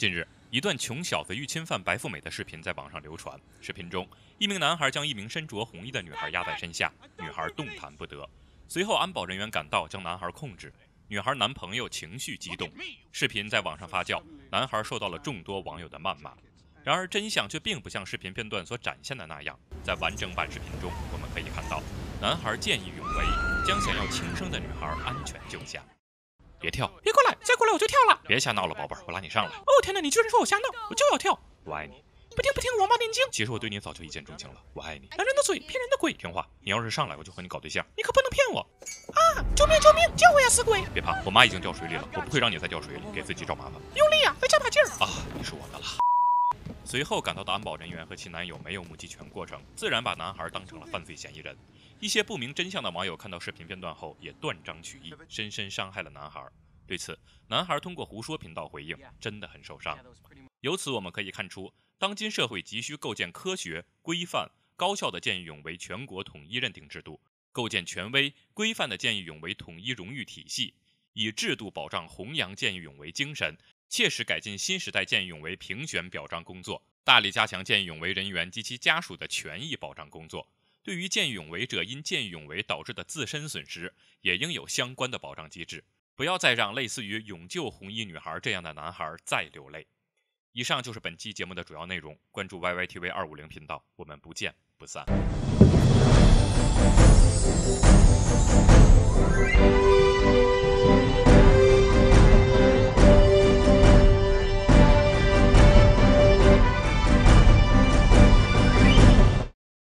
近日，一段穷小子欲侵犯白富美的视频在网上流传。视频中，一名男孩将一名身着红衣的女孩压在身下，女孩动弹不得。随后，安保人员赶到，将男孩控制。女孩男朋友情绪激动，视频在网上发酵，男孩受到了众多网友的谩骂。然而，真相却并不像视频片段所展现的那样。在完整版视频中，我们可以看到，男孩见义勇为，将想要轻生的女孩安全救下。别跳！别过来！再过来我就跳了！别瞎闹了，宝贝儿，我拉你上来。哦天哪！你居然说我瞎闹，我就要跳！我爱你。不听不听，王八念经。其实我对你早就一见钟情了，我爱你。男人的嘴，骗人的鬼。听话，你要是上来，我就和你搞对象。你可不能骗我！啊！救命救命！救我呀，死鬼！别怕，我妈已经掉水里了，我不会让你再掉水里，给自己找麻烦。用力呀，再加把劲儿！啊，你是我的了。随后赶到的安保人员和其男友没有目击全过程，自然把男孩当成了犯罪嫌疑人。一些不明真相的网友看到视频片段后，也断章取义，深深伤害了男孩。对此，男孩通过胡说频道回应：“真的很受伤。”由此我们可以看出，当今社会急需构建科学、规范、高效的见义勇为全国统一认定制度，构建权威、规范的见义勇为统一荣誉体系，以制度保障、弘扬见义勇为精神，切实改进新时代见义勇为评选表彰工作，大力加强见义勇为人员及其家属的权益保障工作。对于见义勇为者因见义勇为导致的自身损失，也应有相关的保障机制。不要再让类似于勇救红衣女孩这样的男孩再流泪。以上就是本期节目的主要内容。关注 YYTV 二五零频道，我们不见不散。